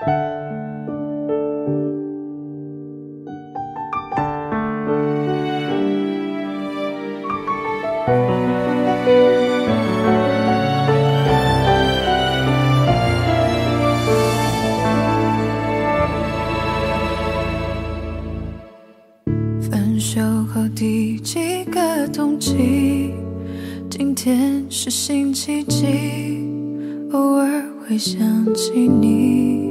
分手后第几个冬季，今天是星期几，偶尔会想起你。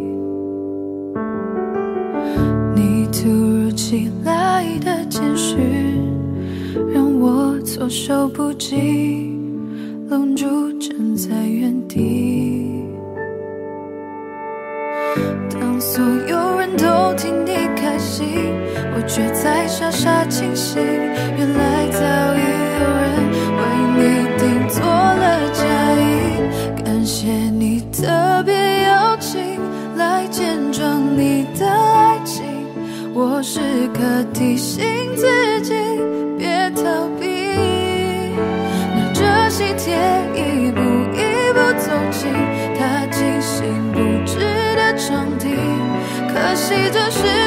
手不及，龙珠站在原地。当所有人都替你开心，我却在傻傻清醒。原来早已有人为你订做了嫁衣，感谢你特别邀请，来见证你的爱情。我时刻提醒。谁真实？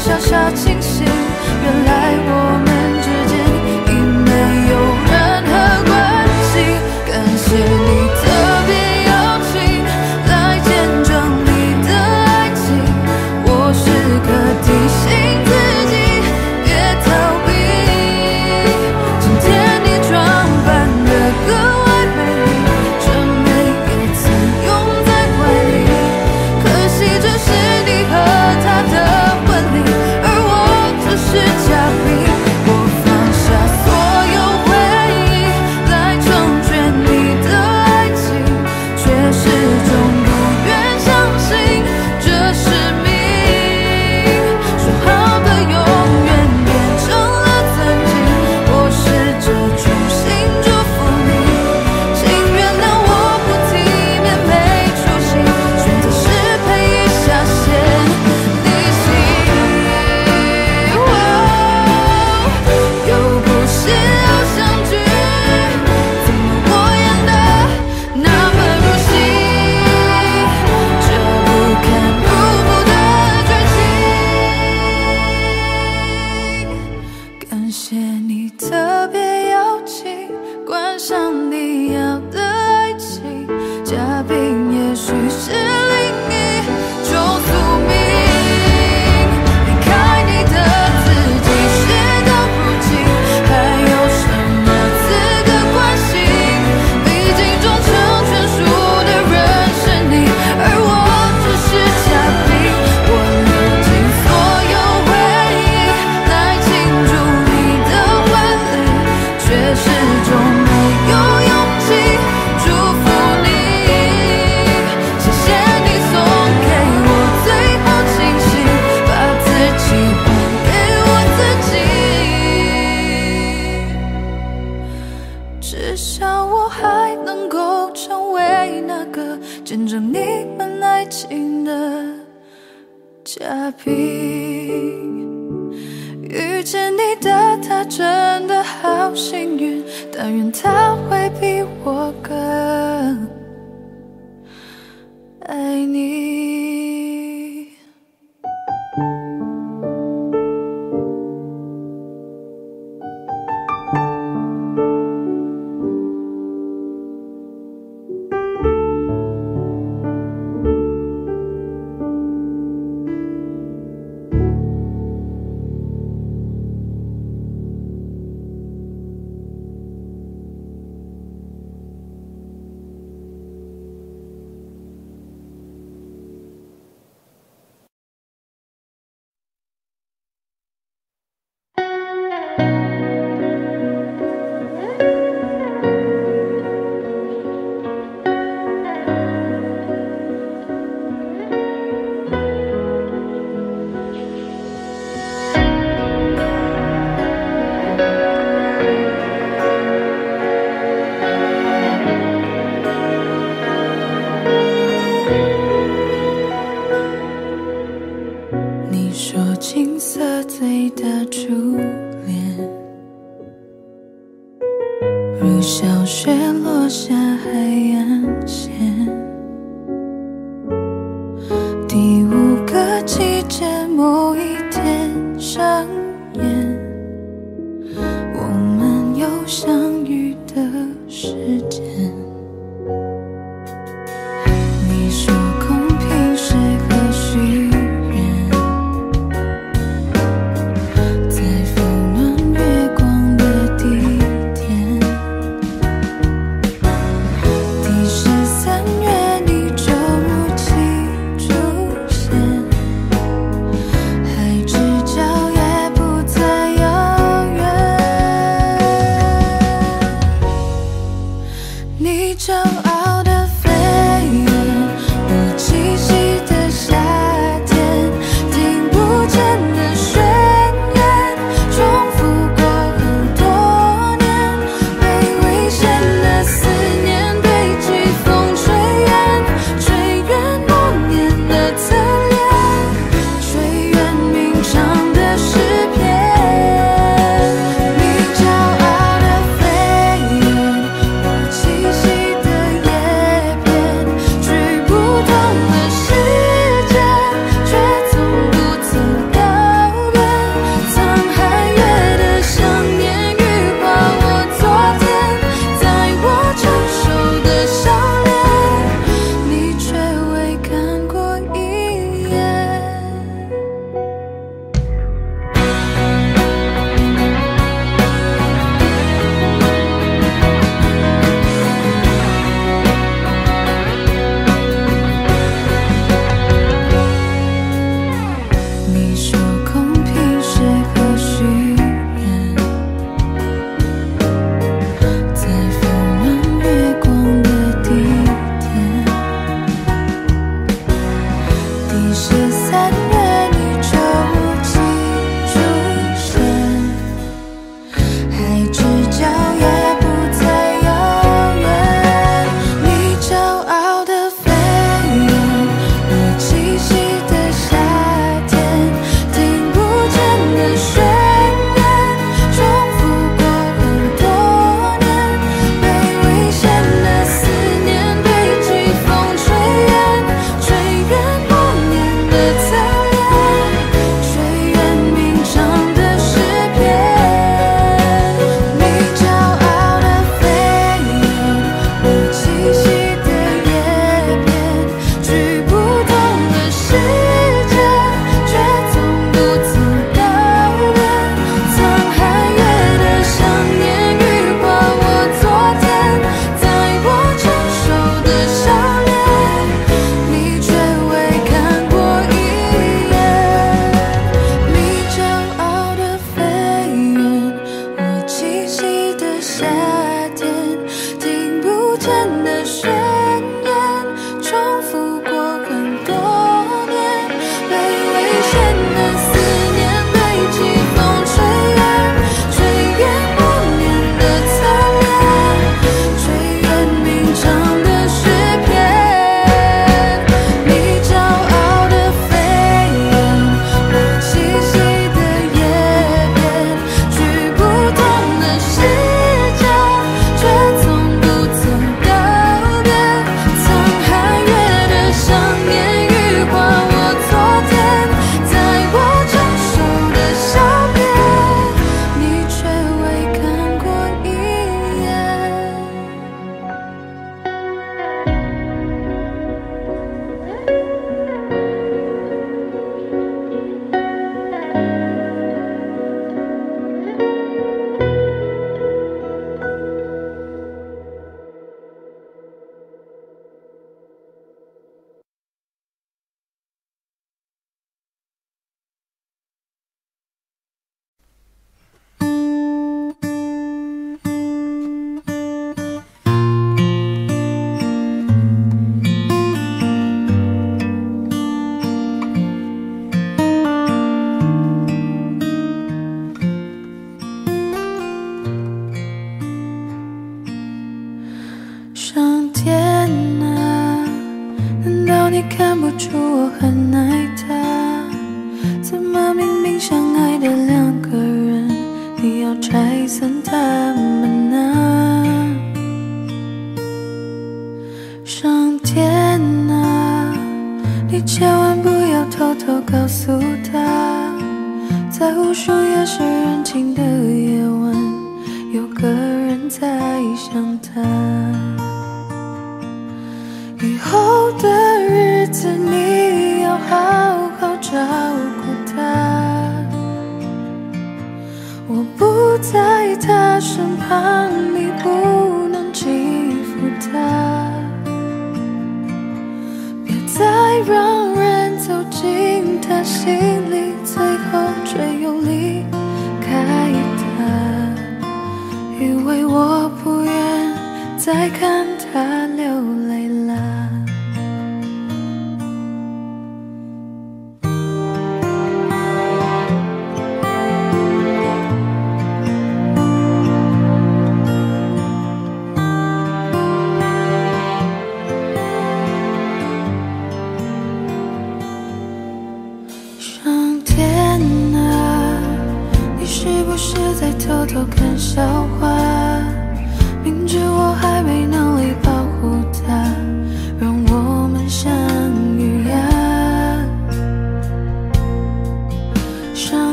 小小惊喜原来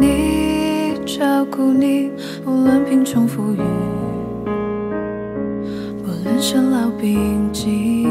你照顾你不论贫穷富裕不论生老病疾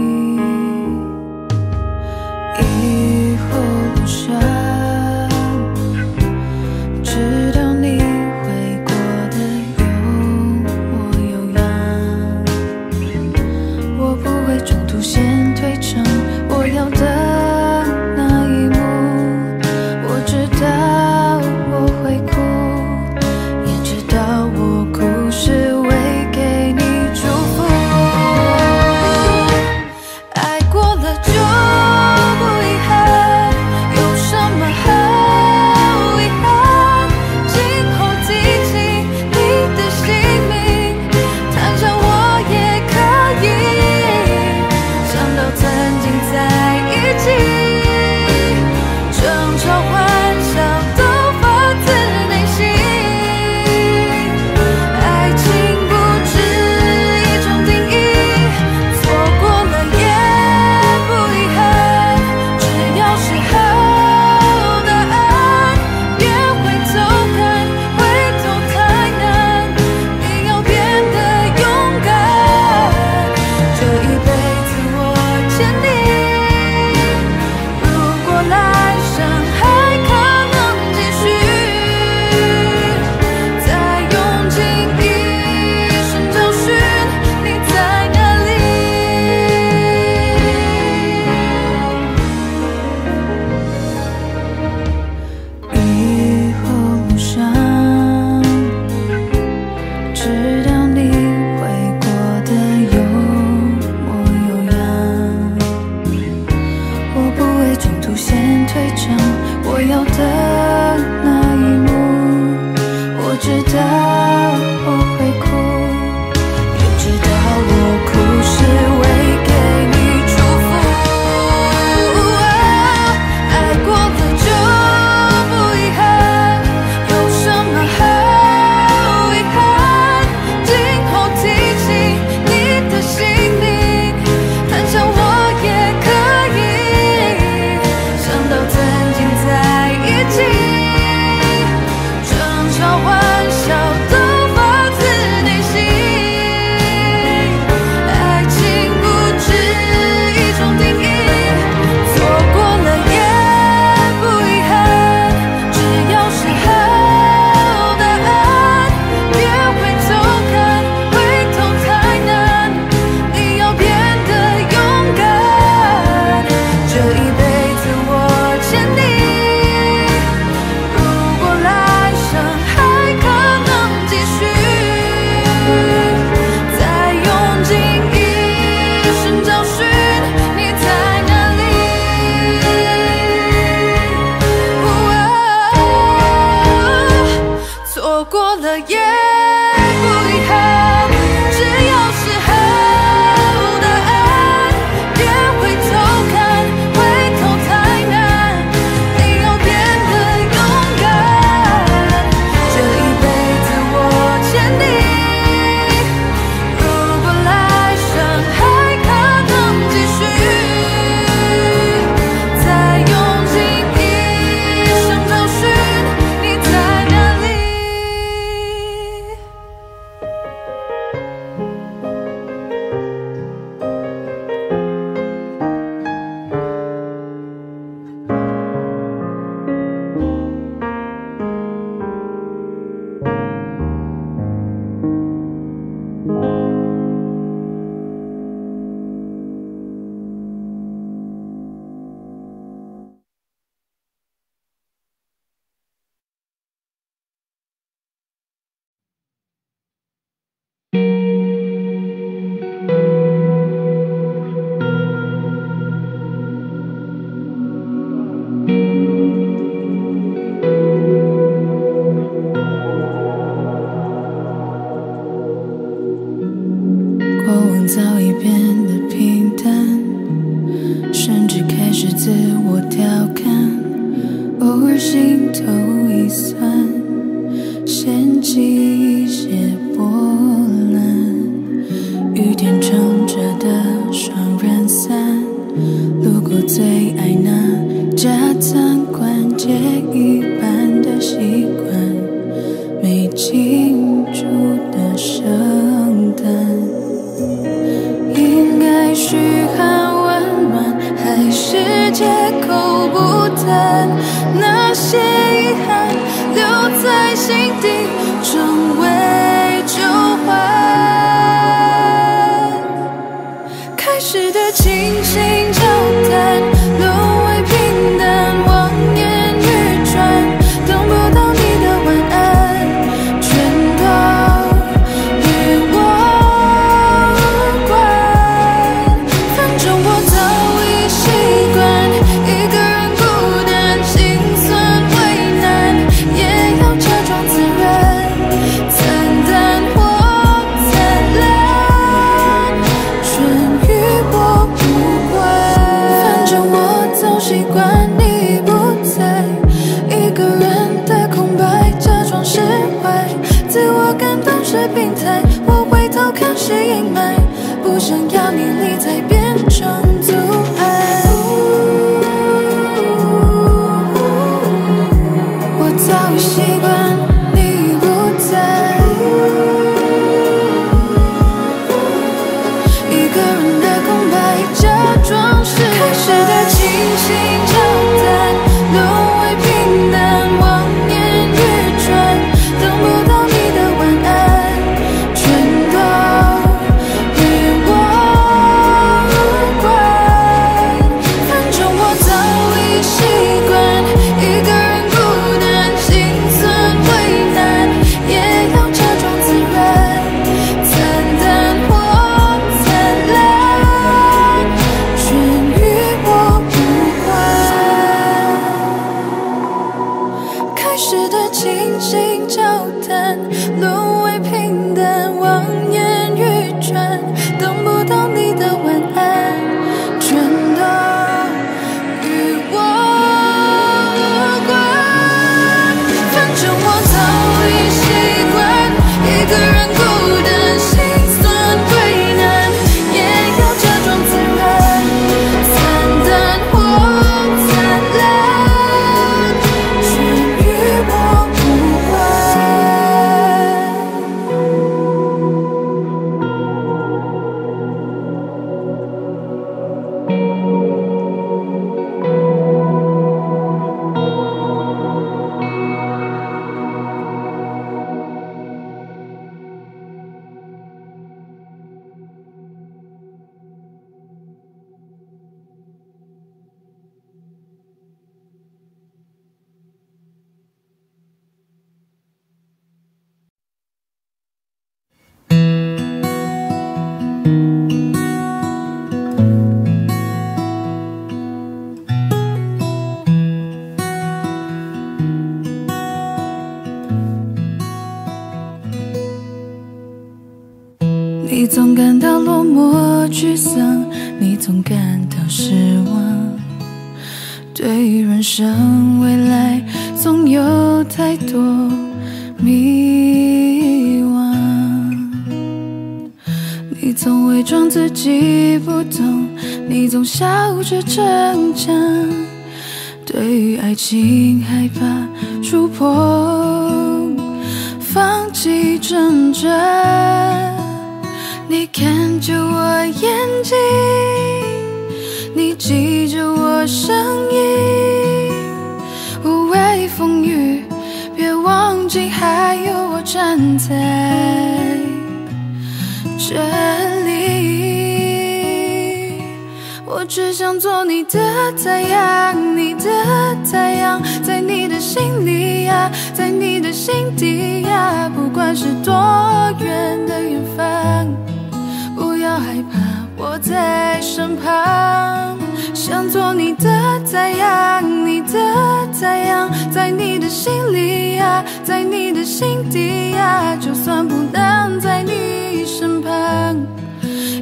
在你的心底呀，就算不能在你身旁，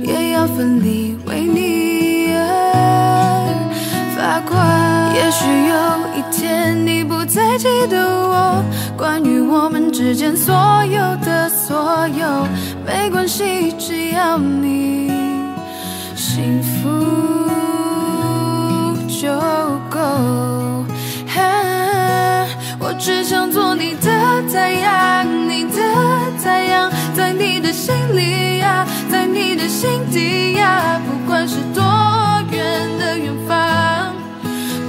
也要奋力为你而发光。也许有一天你不再记得我，关于我们之间所有的所有，没关系，只要你。幸福就够。只想做你的太阳，你的太阳，在你的心里呀，在你的心底呀，不管是多远的远方，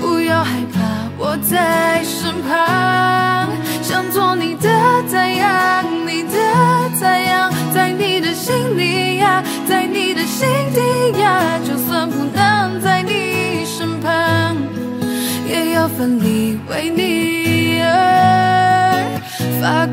不要害怕，我在身旁。想做你的太阳，你的太阳，在你的心里呀，在你的心底呀，就算不能在你身旁，也要奋力为你而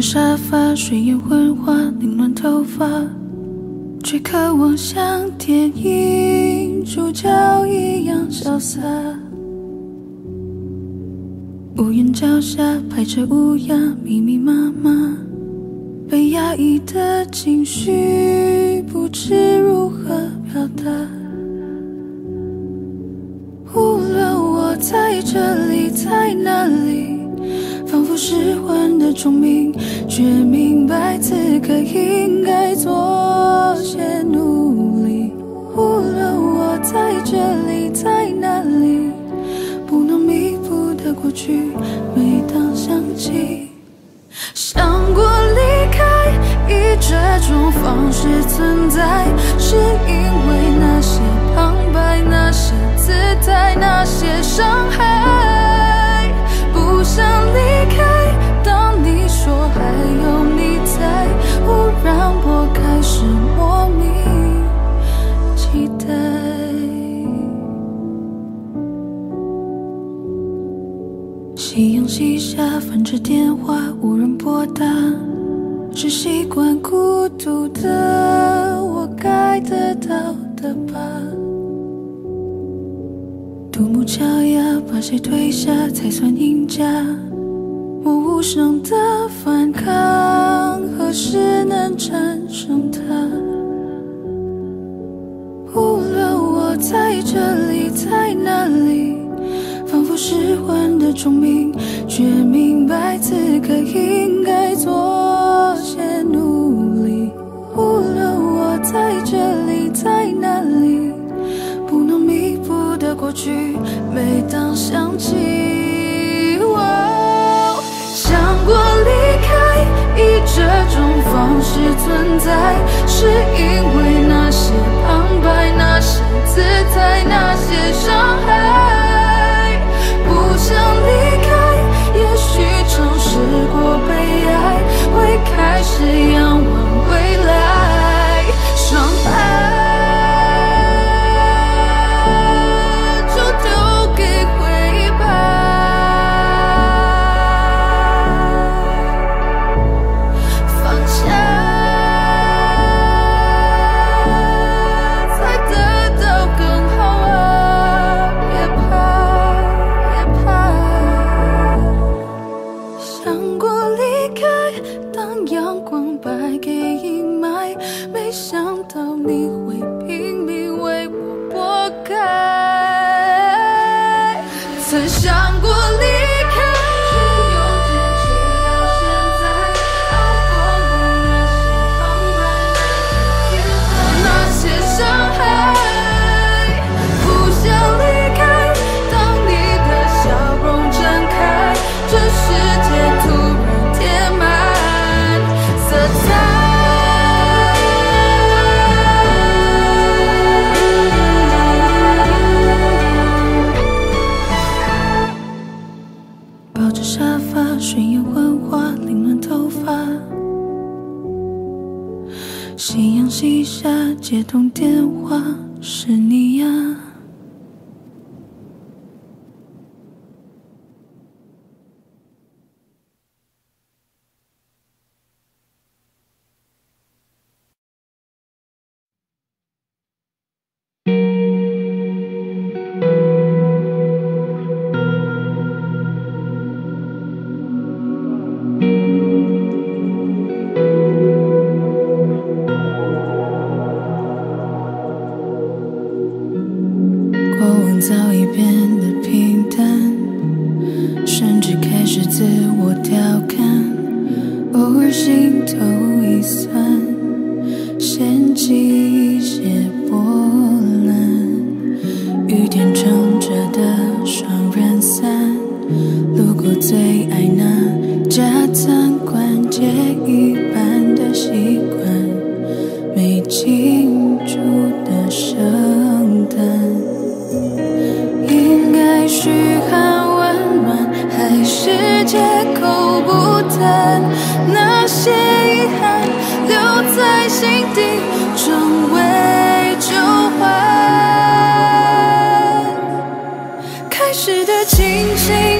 着沙发，睡眼昏花，凌乱头发，却渴望像电影主角一样潇洒。屋檐脚下排着乌鸦，密密麻麻，被压抑的情绪不知如何表达。无论我在这里，在哪里。仿佛失魂的虫鸣，却明白此刻应该做些努力。无论我在这里，在哪里，不能弥补的过去，每当想起，想过离开，以这种方式存在，是因为那些旁白，那些姿态，那些伤害。不想离开，当你说还有你在，忽然我开始莫名期待。夕阳西下，翻着电话，无人拨打，是习惯孤独的我该得到的吧。独木桥要把谁推下才算赢家？我无声的反抗，何时能战胜它？无论我在这里，在哪里，仿佛失魂的虫鸣，却明白此刻应该做些努力。无论我在这里，过去，每当想起，哦想过离开，以这种方式存在，是因为那些旁白，那些姿态，那些伤害。不想离开，也许尝试过被爱，会开始仰望家餐馆，借一半的习惯，没庆祝的圣诞，应该嘘寒问暖，还是借口不谈那些遗憾，留在心底，成为旧患。开始的轻轻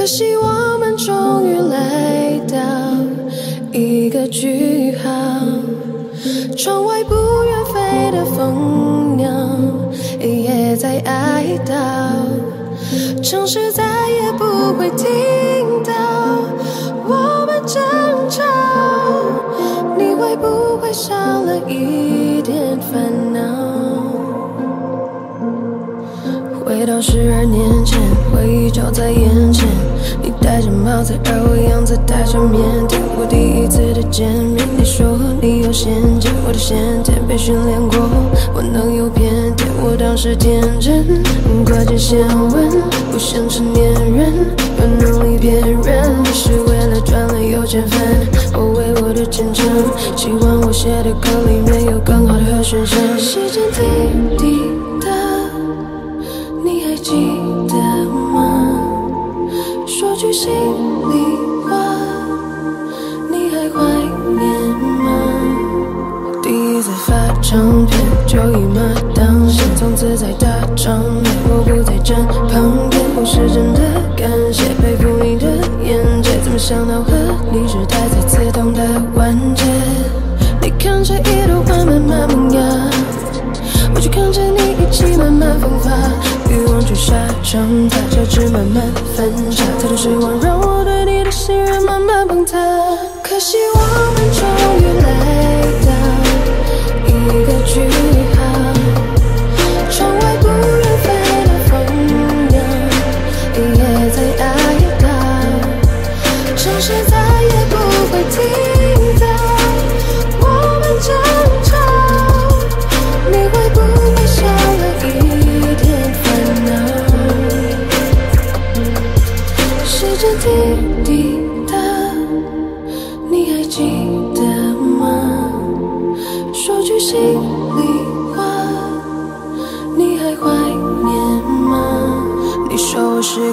可惜我们终于来到一个句号，窗外不愿飞的蜂鸟也在哀悼，城市再也不会听到我们争吵，你会不会少了一点烦恼？回到十二年前，回忆就在眼前。戴着帽子，而我样子带着腼腆。我第一次的见面，你说你有先见，我的先天被训练过，我能有偏见。我当时天真，挂件先问，不像成年人，有能力骗人，是为了赚了有钱分。我为我的前程，希望我写的歌里面有更好的和弦声。时间滴滴心里话你还怀念吗？第一次发唱片就一马当先从此在大场面我不再站旁边我是真的感谢佩服你的眼界怎么想到和你是太在刺痛的完结你看着一朵花慢慢萌芽我却看着你意气慢慢风发挣扎着，只慢慢分叉，他的水温。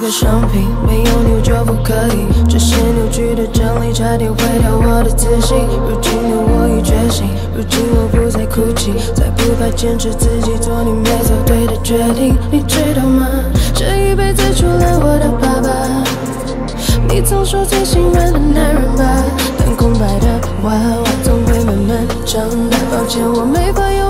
商品，没有扭就不可以。这些扭曲的真理差点毁掉我的自信。如今的我已觉醒，如今我不再哭泣，再不怕坚持自己做你没做对的决定。你知道吗？这一辈子除了我的爸爸，你曾说最信任的男人吧。但空白的娃娃总会慢慢长大。抱歉，我没法用。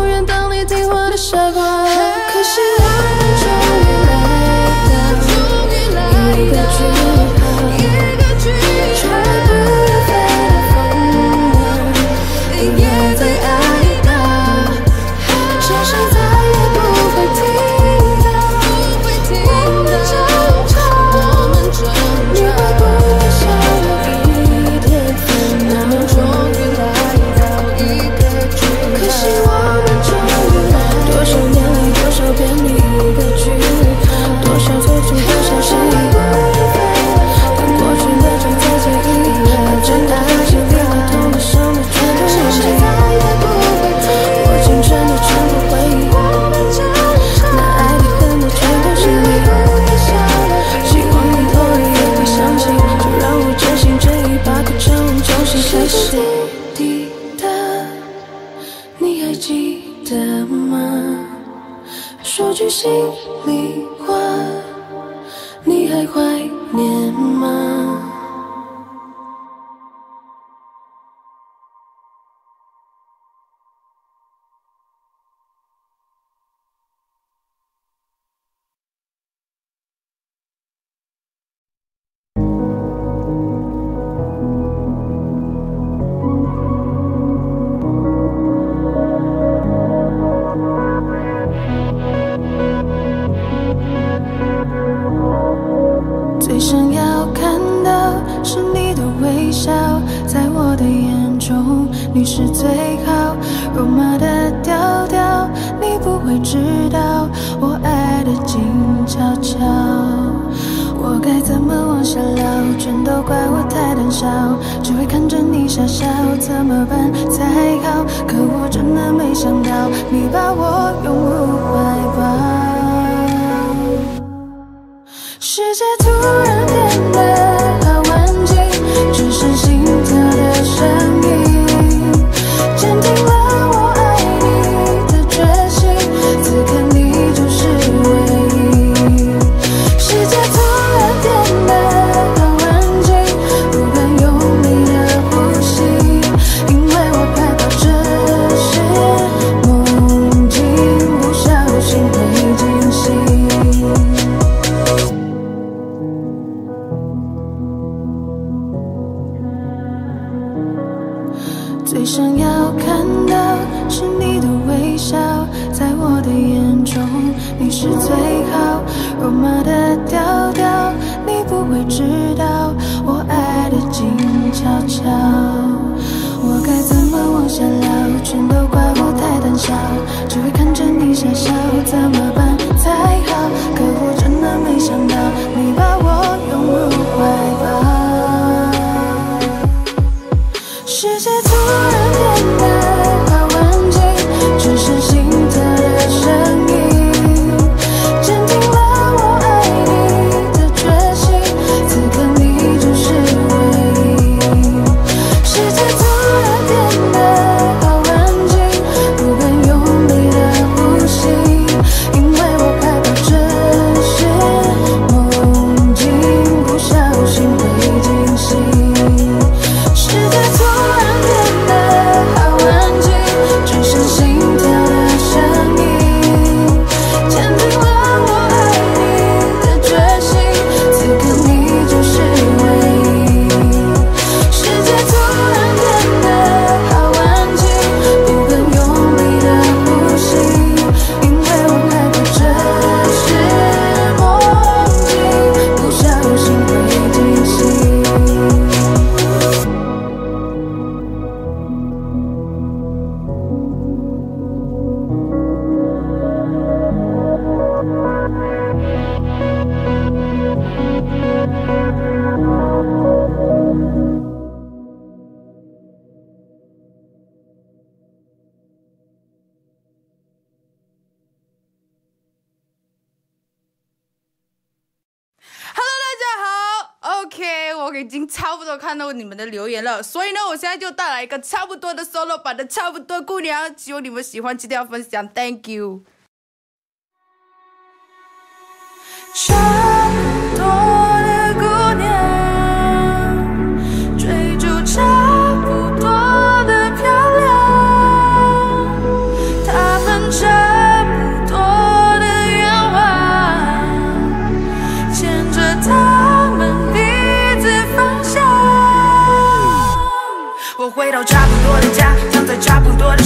一个差不多的 solo 版的《差不多姑娘》，希望你们喜欢，记得要分享，Thank you。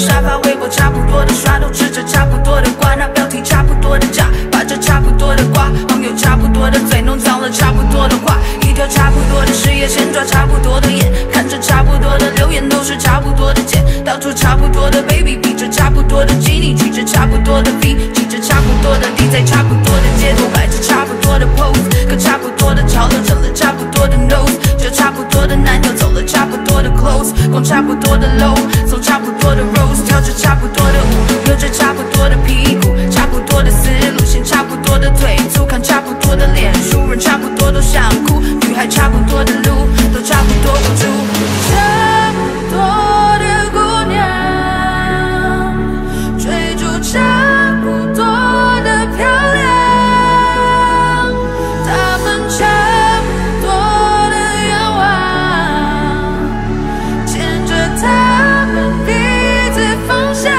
沙发，微博差不多的刷，都吃着差不多的瓜，那标题差不多的炸，把这差不多的瓜，朋友差不多的嘴，弄脏了差不多的话，一条差不多的事业线，抓差不多的眼，着差不多的留言，都是差不多的钱，到处差不多的 baby，比着差不多的基尼，举着差不多的 V，举着差不多的 D，在差不多的街头摆着差不多的 pose，可差不多的潮流，整了差不多的 nose，就差不多的男友走了差不多的 clothes。逛差不多的楼，走差不多的 rose，跳着差不多的舞，扭着差不多的屁股，差不多的思路，线差不多的腿，粗看差不多的脸，熟人差不多都想哭，女孩差不多的路，都差不多无助，差不多的姑娘，追逐差不多的姑娘追逐差不多的漂亮，他们差不多的愿望牵着他们鼻子方向，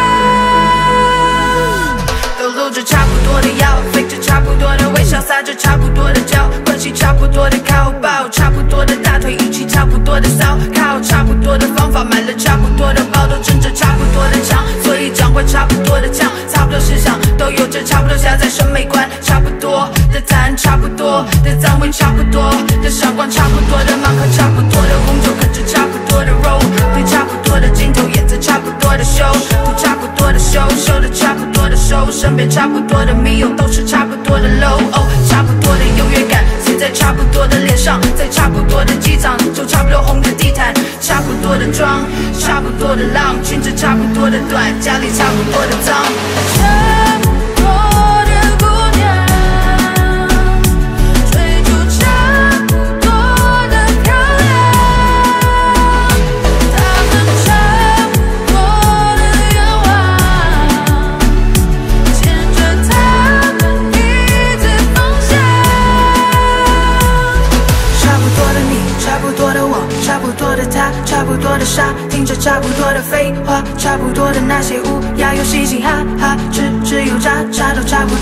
都露着差不多的腰，背着差不多的微笑，撒着差不多的娇，关系差不多的靠抱，差不多的大腿，一起差不多的骚。差不多的方法，买了差不多的包，都争着差不多的强，所以长着差不多的酱，差不多思想都有着差不多狭窄审美观，差不多的赞，差不多的脏味，差不多的傻瓜，差不多的盲盒，差不多的红酒，多的妆，差不多的浪，裙子差不多的短，家里差不多的脏。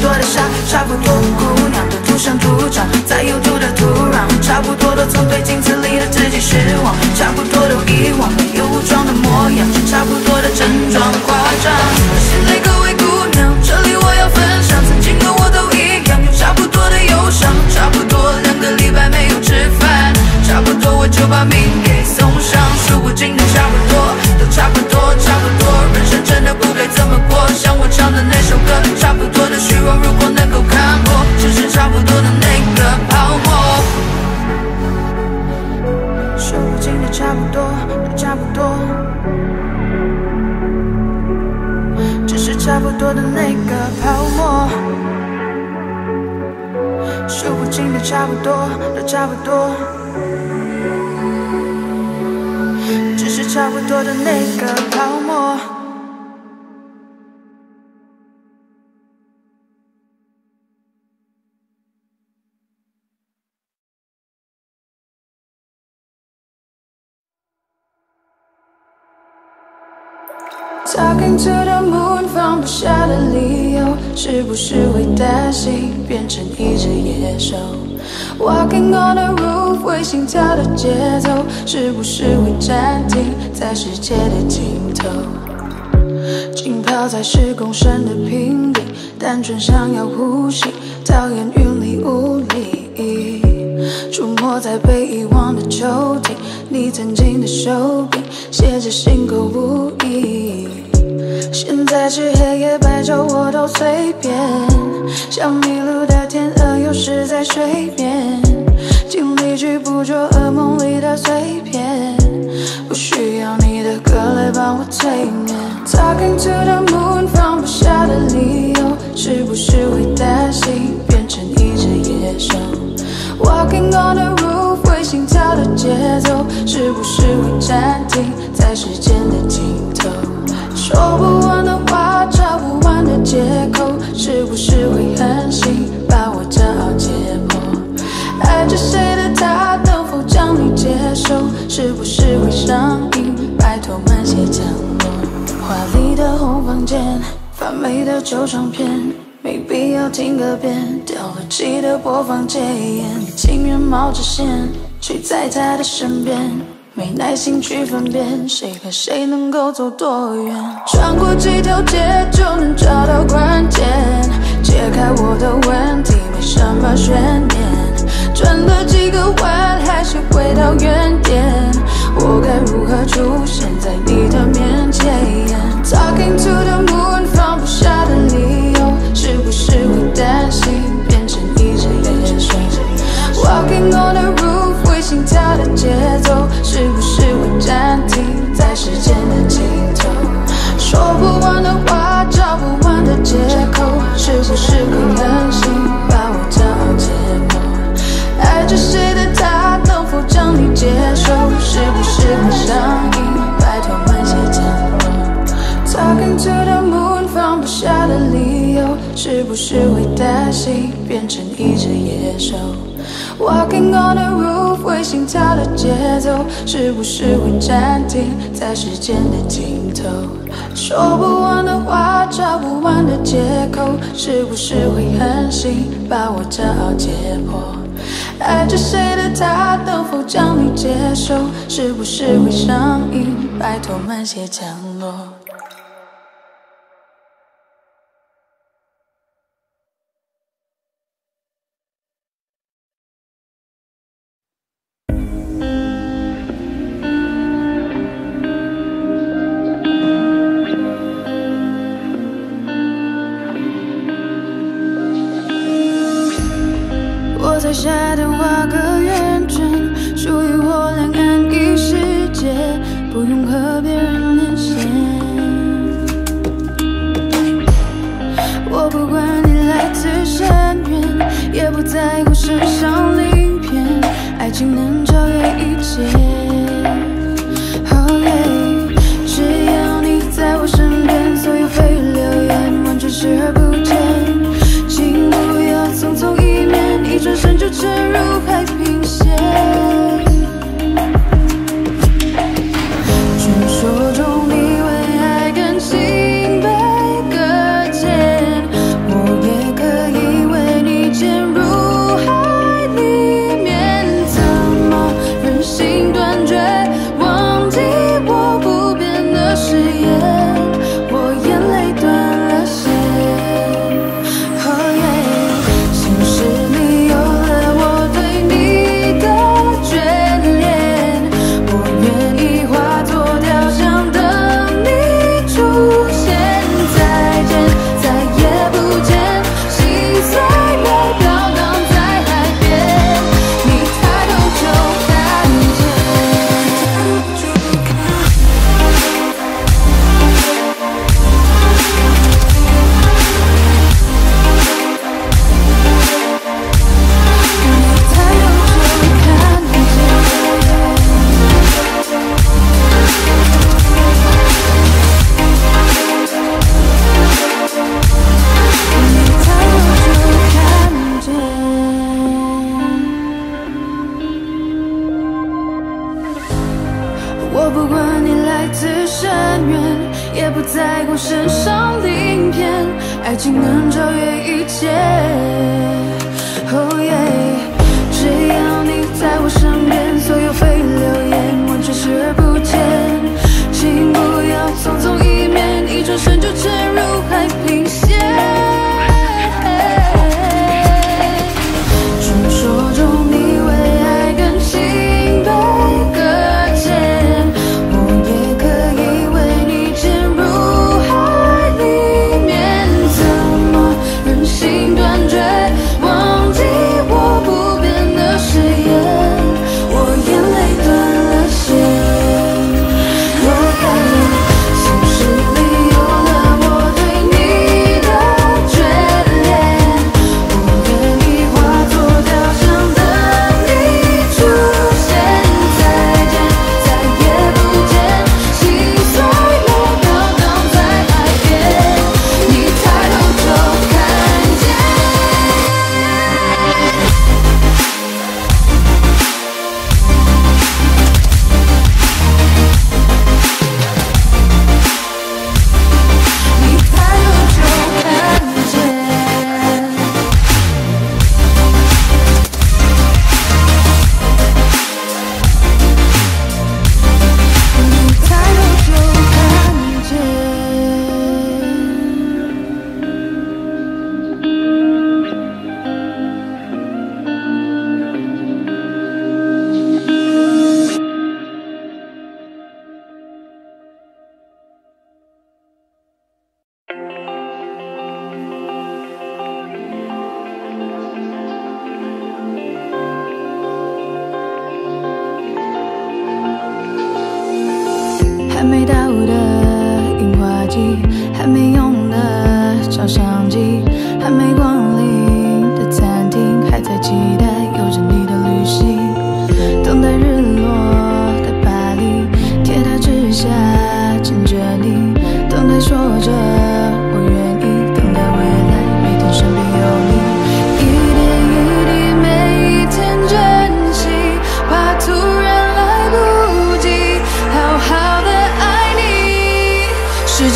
多的傻，差不多姑娘都土生土长，在有毒的土壤，差不多都曾对镜子里的自己失望，差不多都遗忘差不多。只是差不多的那个泡沫。Talking to the moon，放不下的理由，是不是会担心变成一只野兽？Walking on the roof，会心跳的节奏，是不是会暂停在世界的尽头？浸泡在十公升的瓶底，单纯想要呼吸，讨厌云里雾里。出没在被遗忘的抽屉，你曾经的手笔，写着心口无意。现在是黑夜白昼，我都随便。像迷路的天消失在水面，尽力去捕捉噩梦里的碎片。不需要你的歌来帮我催眠。Talking to the moon，放不下的理由，是不是会担心变成一只野兽？Walking on the roof。会心跳的节奏，是不是会暂停在时间的尽头？说不完的话，找不完的借口，是不是会狠心把我是不是会上瘾？拜托慢些降落。华丽的红房间，发霉的旧唱片，没必要听个遍。掉了漆的播放戒烟，情愿冒着险睡在他的身边，没耐心去分辨谁和谁能够走多远。穿过几条街就能找到关键，解开我的问题没什么悬念，转了几个弯还是回到原点。我该如何出现在你的面前？Talking to the moon，放不下的理由，是不是会担心变成一只野兽？Walking on the roof，会心跳的节奏，是不是会暂停在时间的尽头？说不完的话，找不完的借口，是不是会狠心？爱着谁的他，能否将你接受？是不是会上瘾？拜托慢些降落。Talking to the moon，放不下的理由，是不是会担心变成一只野兽？Walking on the roof，会心跳的节奏，是不是会暂停在时间的尽头？说不完的话，找不完的借口，是不是会狠心把我骄傲解剖？爱着谁的他，能否将你接受？是不是会上瘾？拜托慢些降落。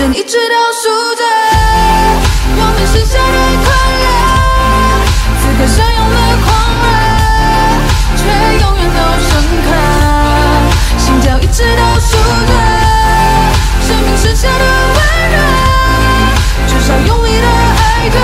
针一直倒数着我们剩下的快乐，此刻相拥的狂热，却永远都深刻，心跳一直倒数着生命剩下的温热，至少用力的爱着，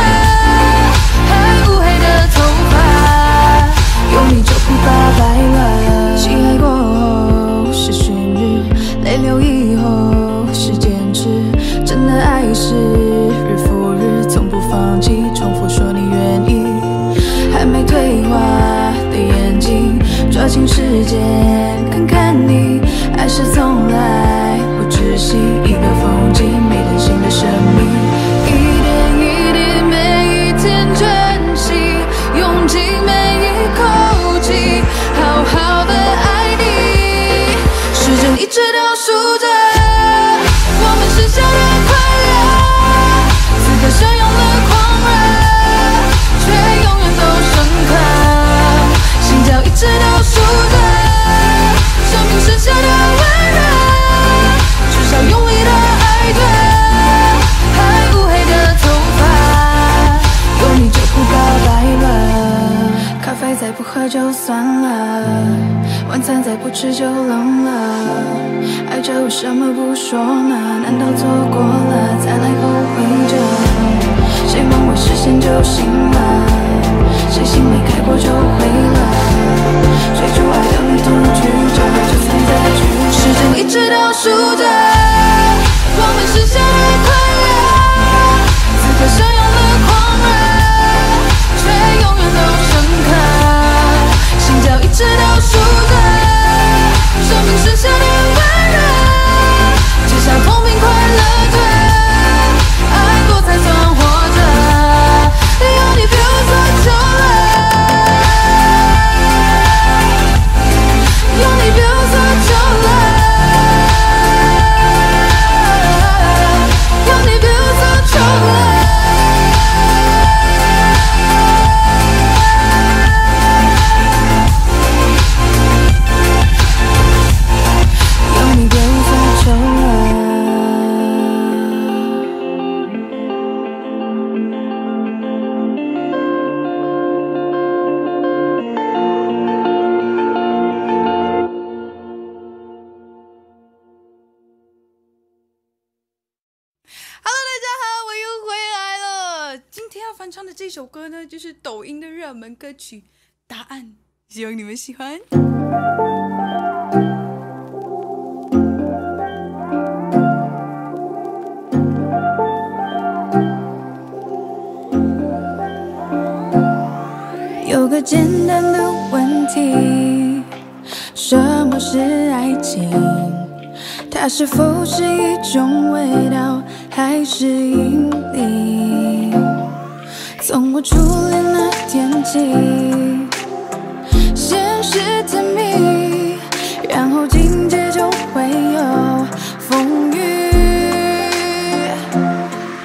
间看看你，爱是从来不窒息，一个风景，每天新的生命，一点一滴，每一天珍惜，用尽每一口气，好好的爱你，时针一直倒数着。我们剩下的快乐，此刻相拥的狂热，就算了，晚餐再不吃就冷了。爱着为什么不说呢？难道错过了才来后悔着？谁梦未实现就醒了？谁心没开过就毁了？追逐爱的你独居着，就算再聚，时针一直倒数着我们剩下的快乐，此刻相拥的狂热，却永远都深生命《答案》，希望你们喜欢。有个简单的问题：什么是爱情？它是否是一种味道，还是引力？从我初恋那天起，先是甜蜜，然后紧接就会有风雨。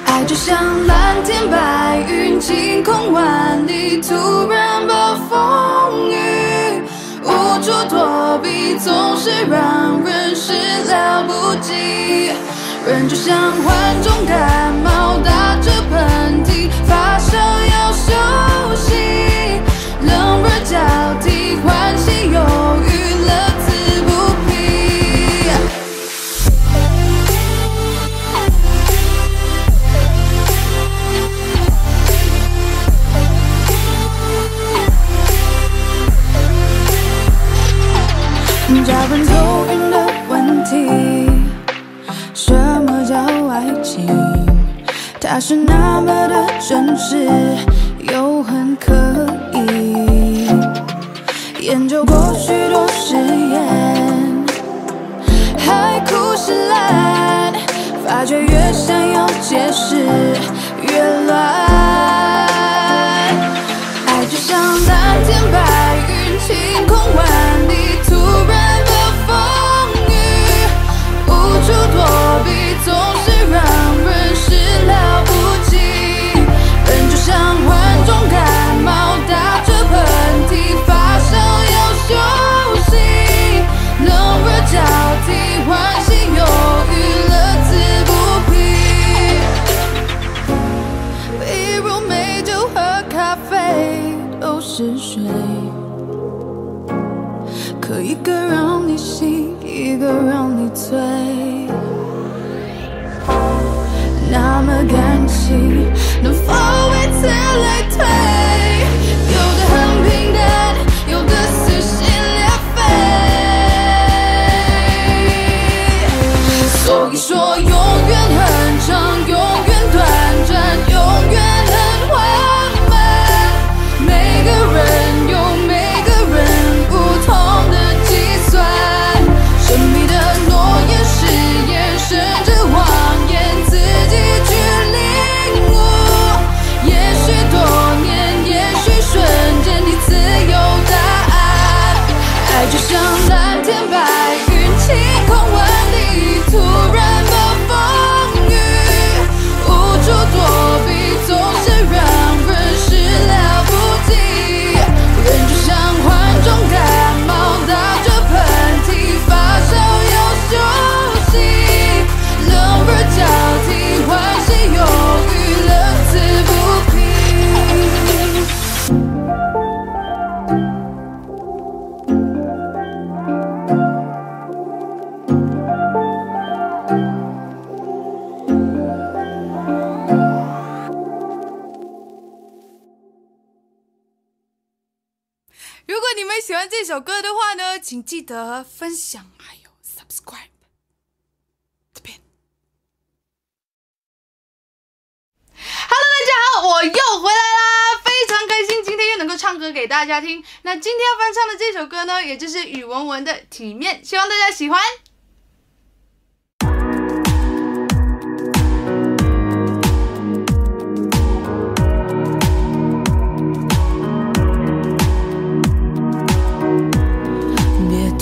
爱就像蓝天白云，晴空万里，突然暴风雨，无处躲避，总是让人始料不及。人就像患重感冒，打着喷嚏，发烧要休息，冷热交替，欢喜忧郁，他是那么的真实，又很刻意。研究过许多誓言，海枯石烂，发觉越想要解释越乱。爱就像蓝天白。爱记得分享还有 subscribe 这边。Hello，大家好，我又回来啦，非常开心，今天又能够唱歌给大家听。那今天要翻唱的这首歌呢，也就是宇文文的《体面》，希望大家喜欢。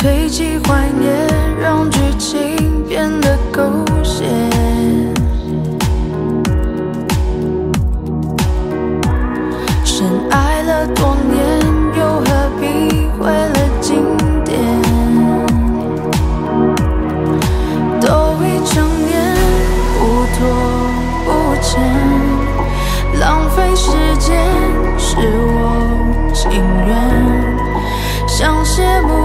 堆积怀念，让剧情变得狗血。深爱了多年，又何必毁了经典？都已成年，不拖不欠，浪费时间是我情愿。像谢幕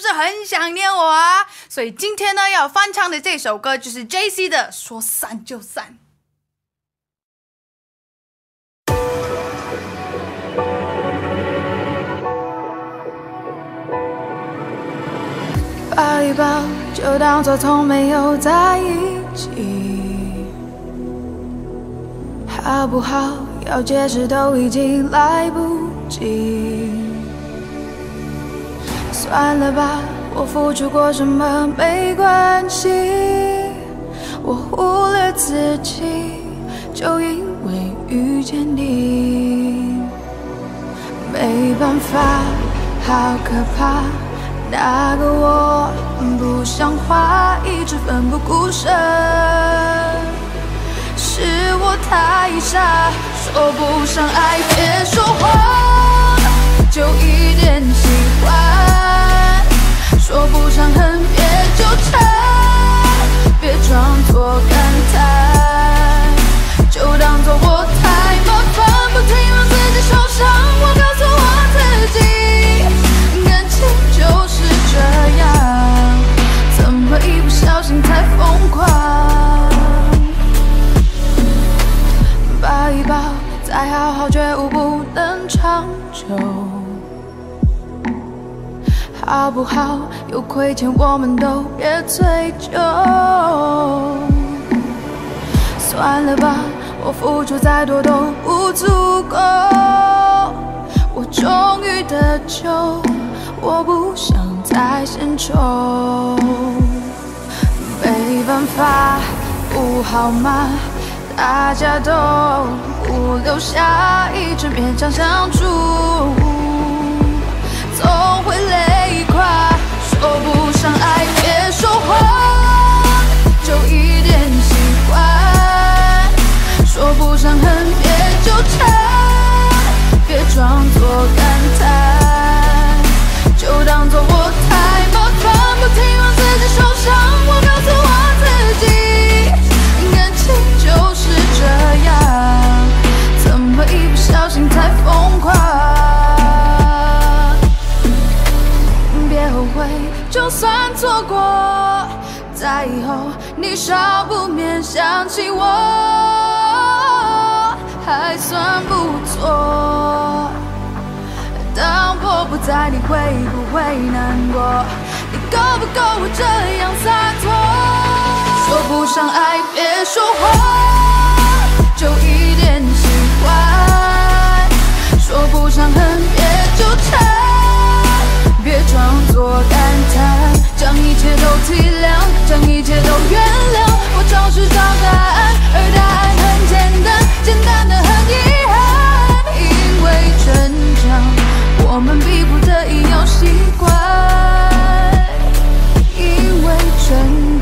不是很想念我啊？所以今天呢，要翻唱的这首歌就是 J C 的《说散就散》。抱一抱，就当作从没有在一起，好不好？要解释都已经来不及。算了吧，我付出过什么没关系，我忽略自己，就因为遇见你，没办法，好可怕。那个我不像话，一直奋不顾身，是我太傻，说不上爱，别说谎，就一点喜欢，说不上恨，别纠缠，好不好？有亏欠我们都别追究。算了吧，我付出再多都不足够。我终于得救，我不想再献丑。没办法，不好吗？大家都不留下，一直勉强相处，总会累说不上爱，别说谎，就一点喜欢。说不上恨，别纠缠，别装作感叹，就当作我算错过，在以后你少不免想起我，还算不错。当我不在，你会不会难过？你够不够我这样洒脱？说不上爱，别说谎，就一点喜欢。说不上恨，别纠缠，装作感叹，将一切都体谅，将一切都原谅。我找寻找答案，而答案很简单，简单的很遗憾。因为成长，我们逼不得已要习惯。因为成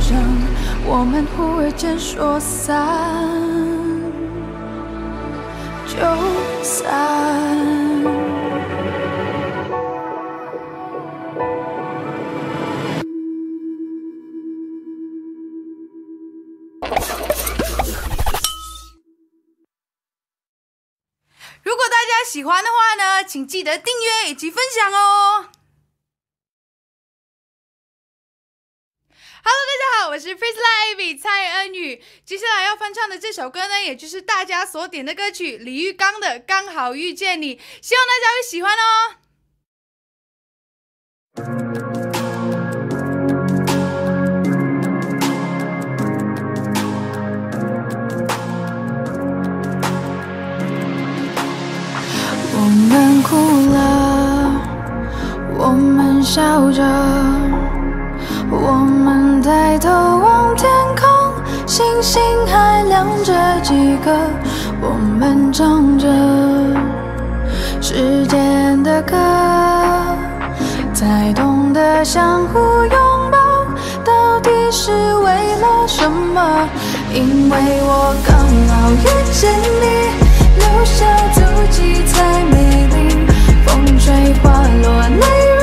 长，我们忽而间说散就散。喜欢的话呢，请记得订阅以及分享哦。Hello，大家好，我是 Priscilla Ivy 蔡恩宇。接下来要翻唱的这首歌呢，也就是大家所点的歌曲李玉刚的《刚好遇见你》，希望大家会喜欢哦。笑着，我们抬头望天空，星星还亮着几个，我们唱着时间的歌，才懂得相互拥抱，到底是为了什么？因为我刚好遇见你。留下足迹才美丽，风吹花落泪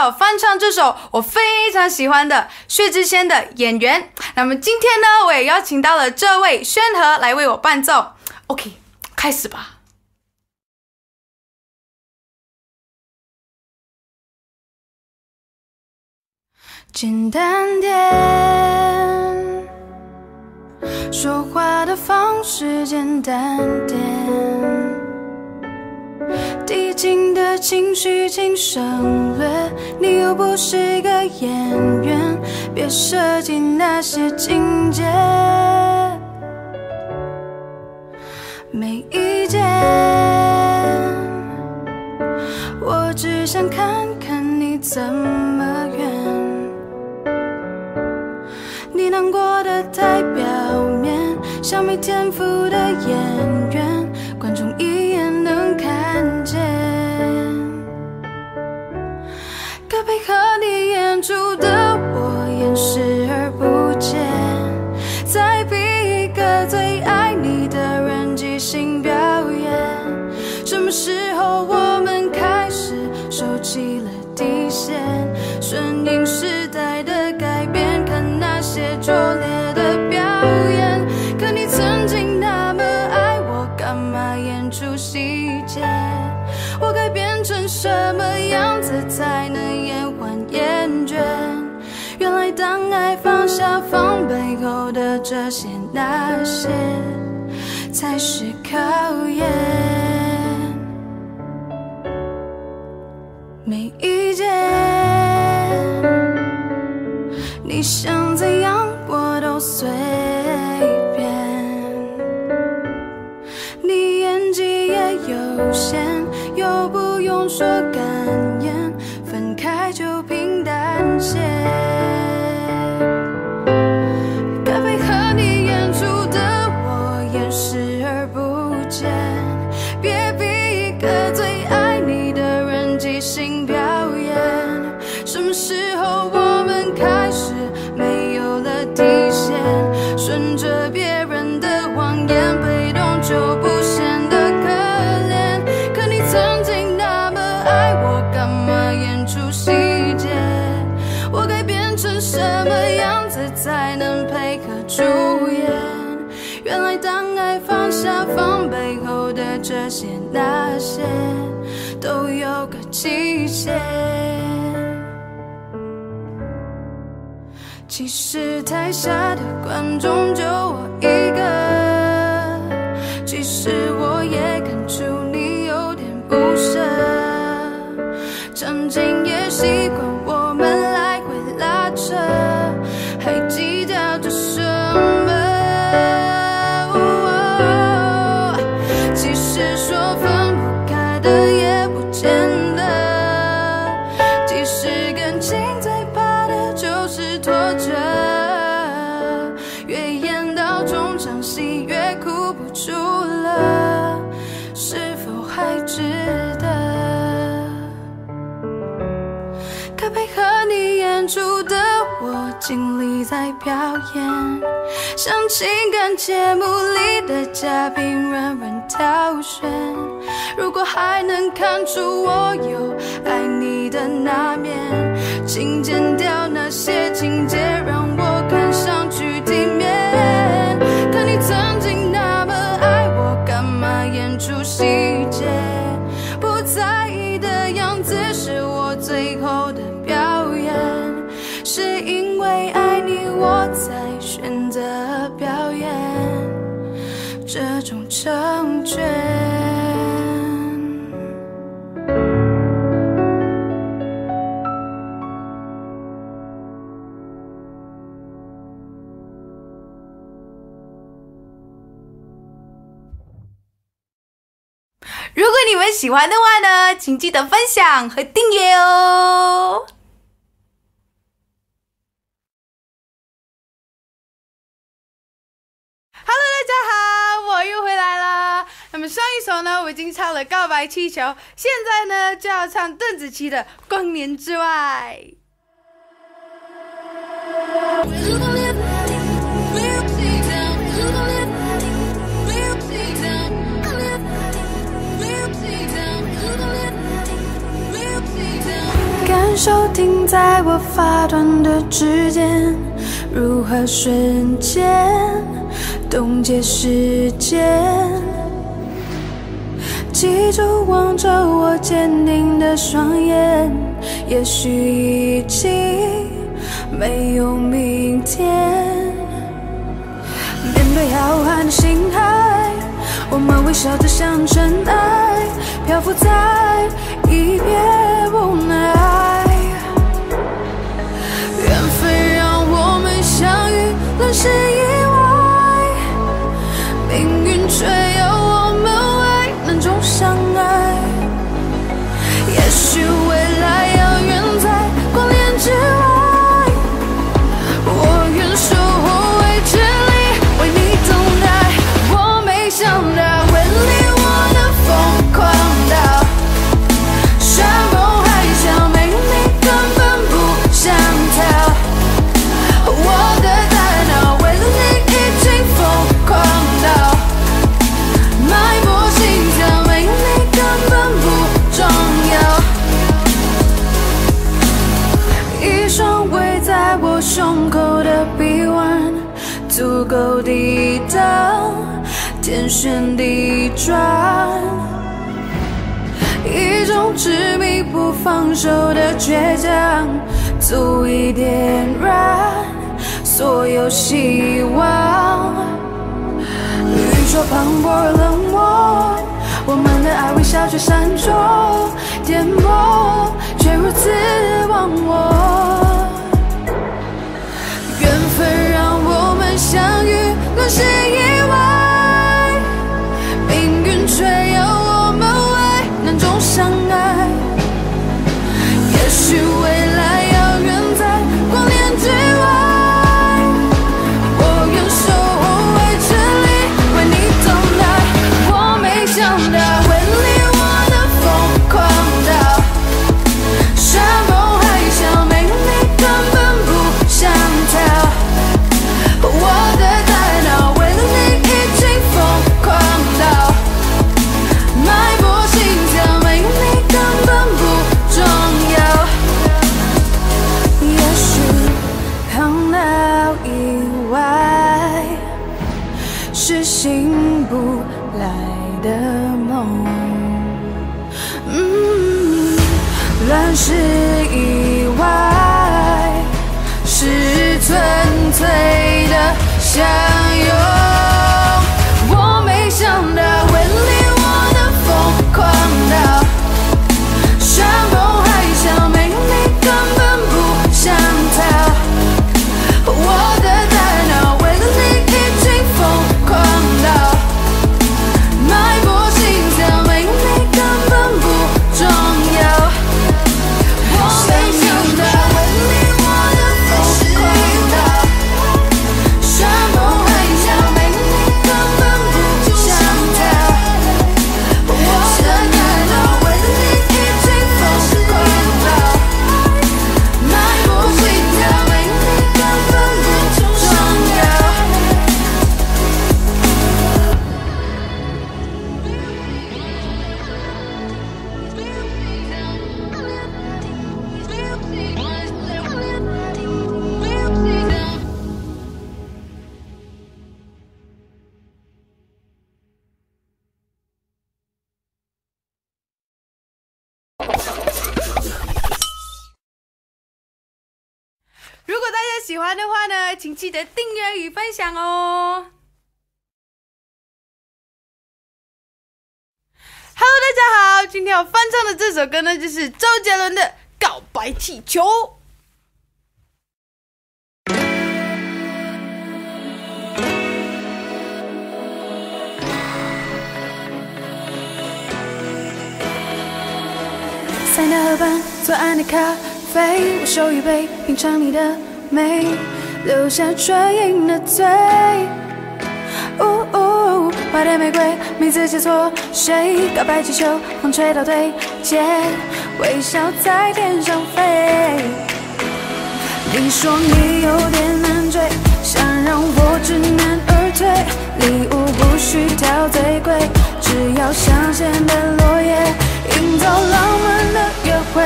要翻唱这首我非常喜欢的薛之谦的《演员》。那么今天呢，我也邀请到了这位宣和来为我伴奏。OK，开始吧。简单点，说话的方式简单点，递进的情绪请省略。你又不是个演员，别设计那些情节。没意见，我只想看看你怎么圆。你难过的太表面，像没天赋的演员，观众一拙劣的表演。可你曾经那么爱我，干嘛演出细节？我该变成什么样子才能延缓厌倦？原来当爱放下防备后的这些那些，才是考验。没意见，你想怎样我都随便。你演技也有限，又不用说感言，分开就平淡些。些那些，都有个期限。其实台下的观众就我一个，其实我表演，像情感节目里的嘉宾软软挑选。如果还能看出我有爱你的那面，请剪掉那些情节，如果你们喜欢的话呢，请记得分享和订阅哦。Hello，大家好，我又回来啦。那么上一首呢，我已经唱了《告白气球》，现在呢就要唱邓紫棋的《光年之外》。感受停在我发端的指尖，如何瞬间冻结时间？记住望着我坚定的双眼，也许已经没有明天。面对浩瀚的星海，我们微笑着像尘埃，漂浮在一片无奈。相遇，乱世意外，命运却执迷不放手的倔强，足以点燃所有希望。宇宙磅礴冷漠，我们的爱微笑却闪烁，颠簸却如此忘我。缘分让我们相遇，乱世意外，命运却也球》。塞纳河畔左岸的咖啡，我手一杯，品尝你的美，留下唇印的嘴。呜呜，花店玫瑰，名字写错谁？告白气球，风吹到对街，微笑在天上飞。你说你有点难追，想让我知难而退，礼物不需挑最贵，只要香榭的落叶。营造浪漫的约会，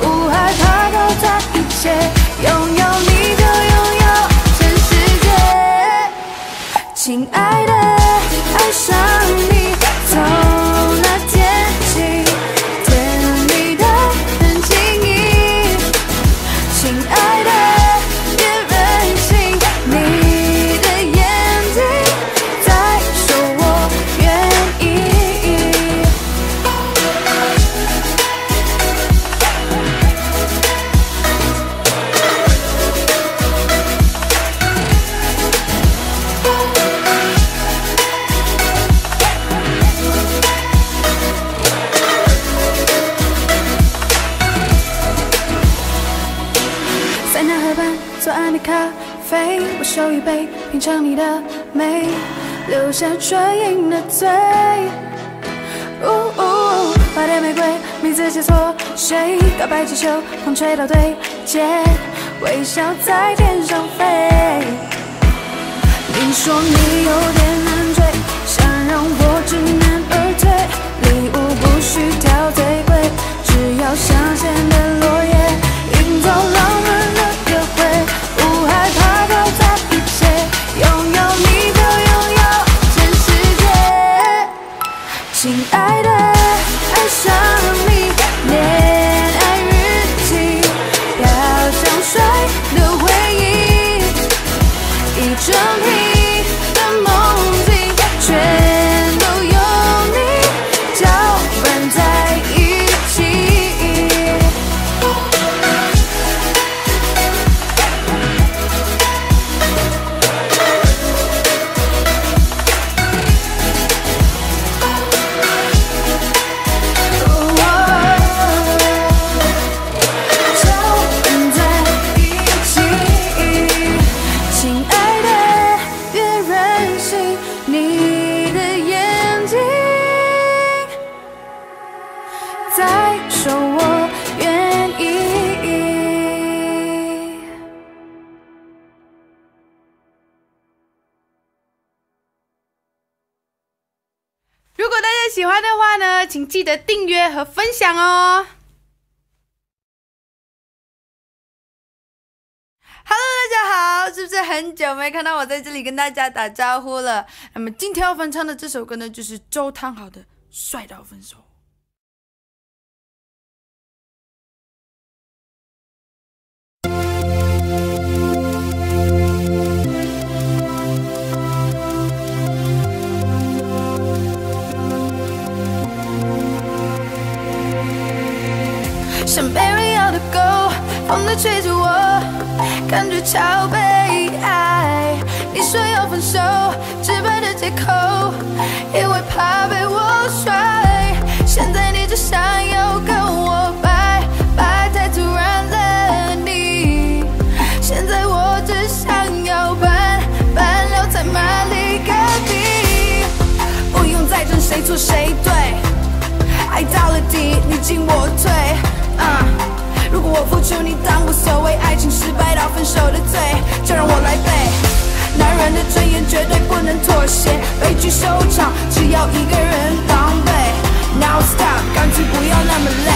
不害怕搞砸一切，拥有你就拥有全世界，亲爱的，下唇印的嘴。呜呜，花店玫瑰，名字写错谁？告白气球，风吹到对街，微笑在天上飞。你说你有点难追，想让我知难而退，礼物不需挑最贵，只要香不是很久没看到我在这里跟大家打招呼了？那么今天要翻唱的这首歌呢，就是周汤豪的《帅到分手》。像没人要的狗，风在吹着我，感觉超悲。说要分手，直白的借口，因为怕被我甩。现在你只想要跟我拜拜，太突然了你。现在我只想要搬搬留在马里隔壁，不用再争谁错谁对。爱到了底，你进我退。如果我付出，你当无所谓。爱情失败到分手的罪，就让我来背。人的尊严绝对不能妥协，悲剧收场，只要一个人狼狈。Now stop，干脆不要那么累。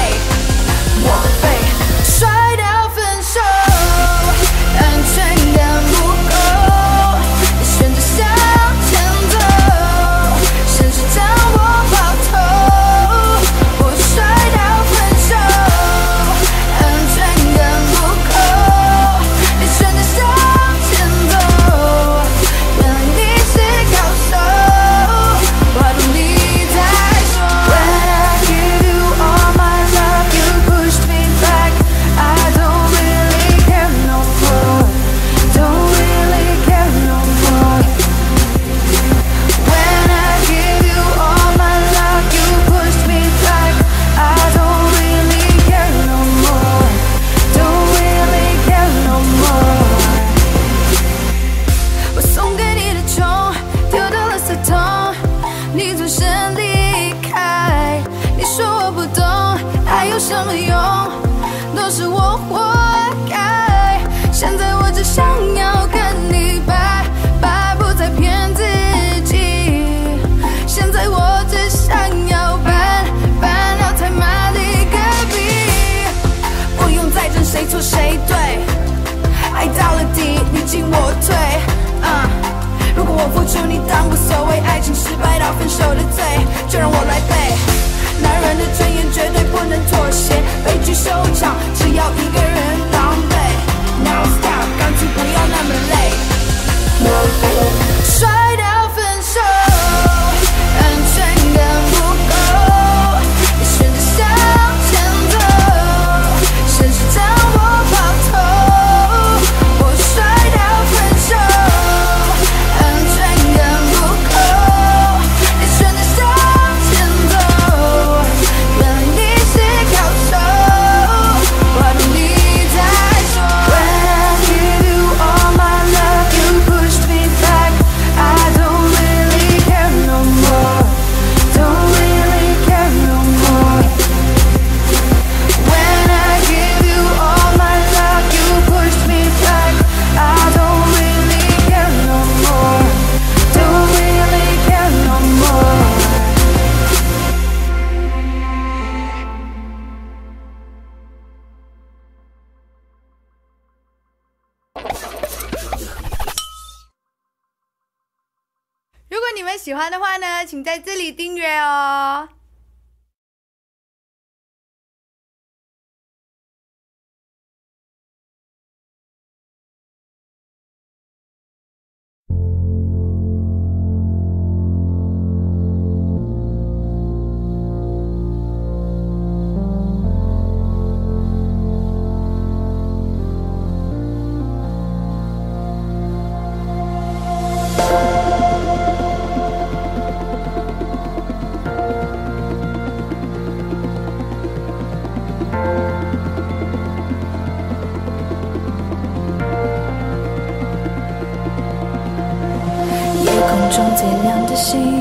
我被摔心。